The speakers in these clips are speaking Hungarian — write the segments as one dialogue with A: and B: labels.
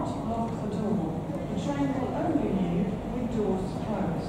A: not lock the door. The train will only leave with doors closed.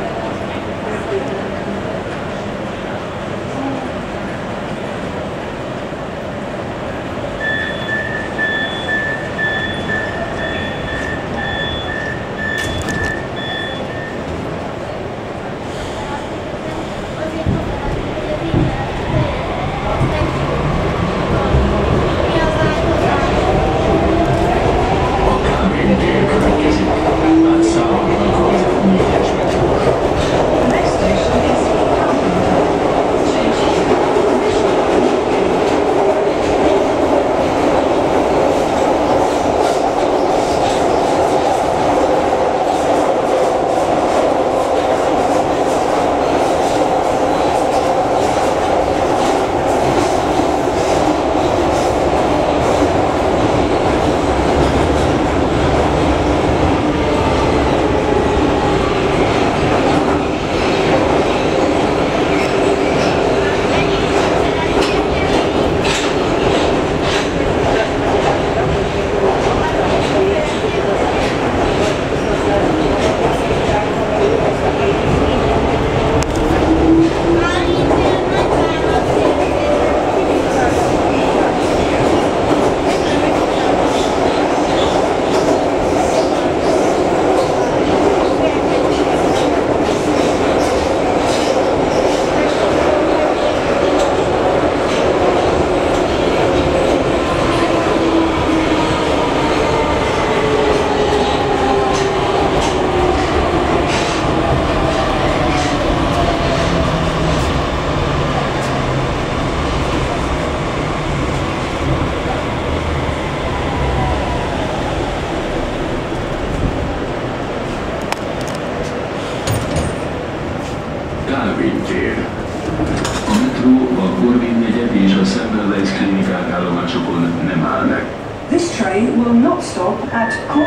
B: metró, a Corvin
C: negyed és a Semmelweis klinikák állomásokon nem áll meg.
B: This train will not stop at
C: Cor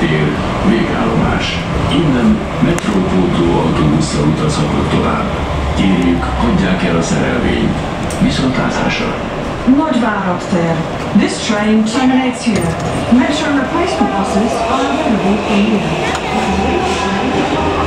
C: tér, végállomás. Innen metrópótló autóbusszal utazhatok tovább. Kérjük, hagyják el a szerelvényt. Viszontlátásra!
A: Nagyvárad tér. This train terminates here. Metro replacement buses are available for you.